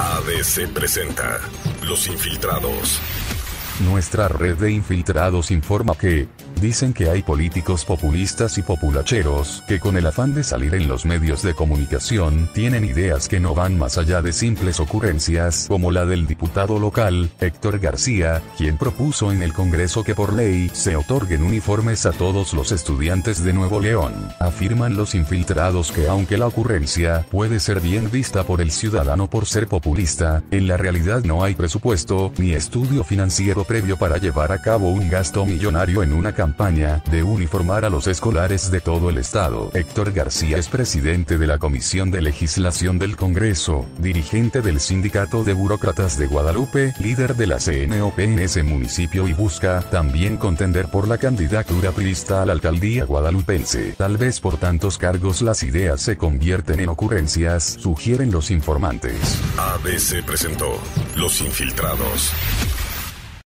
ABC presenta Los Infiltrados. Nuestra red de infiltrados informa que, dicen que hay políticos populistas y populacheros, que con el afán de salir en los medios de comunicación, tienen ideas que no van más allá de simples ocurrencias, como la del diputado local, Héctor García, quien propuso en el Congreso que por ley, se otorguen uniformes a todos los estudiantes de Nuevo León. Afirman los infiltrados que aunque la ocurrencia, puede ser bien vista por el ciudadano por ser populista, en la realidad no hay presupuesto, ni estudio financiero previo para llevar a cabo un gasto millonario en una campaña de uniformar a los escolares de todo el estado. Héctor García es presidente de la Comisión de Legislación del Congreso, dirigente del Sindicato de Burócratas de Guadalupe, líder de la CNOP en ese municipio y busca también contender por la candidatura priista a la alcaldía guadalupense. Tal vez por tantos cargos las ideas se convierten en ocurrencias, sugieren los informantes. ABC presentó Los Infiltrados.